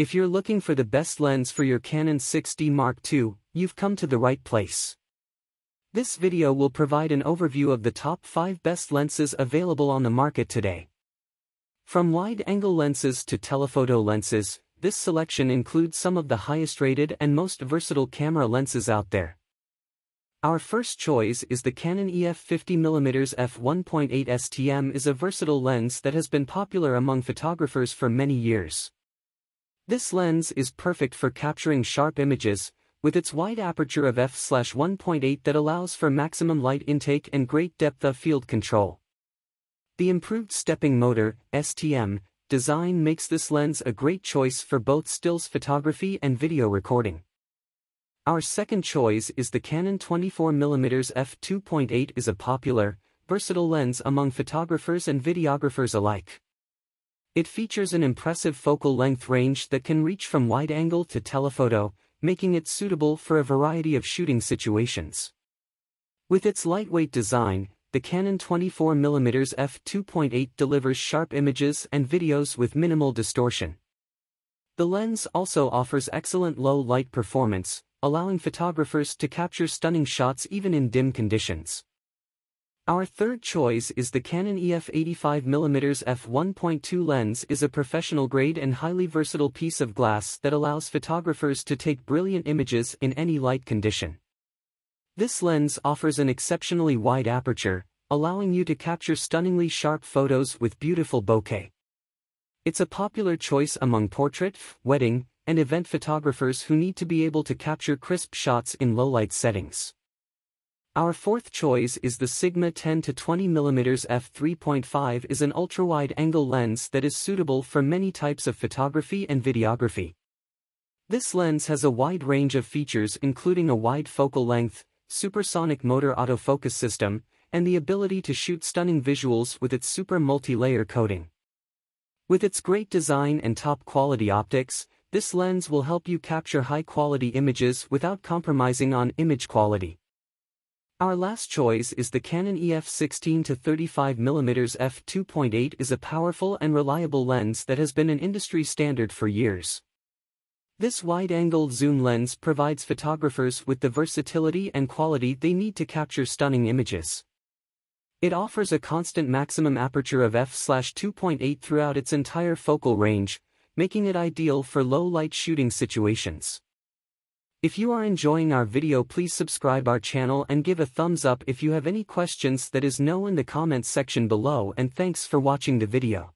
If you're looking for the best lens for your Canon 6D Mark II, you've come to the right place. This video will provide an overview of the top 5 best lenses available on the market today. From wide-angle lenses to telephoto lenses, this selection includes some of the highest-rated and most versatile camera lenses out there. Our first choice is the Canon EF 50mm f1.8 STM is a versatile lens that has been popular among photographers for many years. This lens is perfect for capturing sharp images, with its wide aperture of f/1.8 that allows for maximum light intake and great depth of field control. The improved stepping motor, STM, design makes this lens a great choice for both stills photography and video recording. Our second choice is the Canon 24mm f2.8 is a popular, versatile lens among photographers and videographers alike. It features an impressive focal length range that can reach from wide-angle to telephoto, making it suitable for a variety of shooting situations. With its lightweight design, the Canon 24mm f2.8 delivers sharp images and videos with minimal distortion. The lens also offers excellent low-light performance, allowing photographers to capture stunning shots even in dim conditions. Our third choice is the Canon EF 85mm f1.2 lens is a professional-grade and highly versatile piece of glass that allows photographers to take brilliant images in any light condition. This lens offers an exceptionally wide aperture, allowing you to capture stunningly sharp photos with beautiful bokeh. It's a popular choice among portrait, wedding, and event photographers who need to be able to capture crisp shots in low-light settings. Our fourth choice is the Sigma 10 to 20mm f3.5 is an ultra-wide angle lens that is suitable for many types of photography and videography. This lens has a wide range of features including a wide focal length, supersonic motor autofocus system, and the ability to shoot stunning visuals with its super multi-layer coating. With its great design and top-quality optics, this lens will help you capture high-quality images without compromising on image quality. Our last choice is the Canon EF 16 to 35mm f2.8 is a powerful and reliable lens that has been an industry standard for years. This wide-angle zoom lens provides photographers with the versatility and quality they need to capture stunning images. It offers a constant maximum aperture of f/2.8 throughout its entire focal range, making it ideal for low-light shooting situations. If you are enjoying our video please subscribe our channel and give a thumbs up if you have any questions that is know in the comments section below and thanks for watching the video.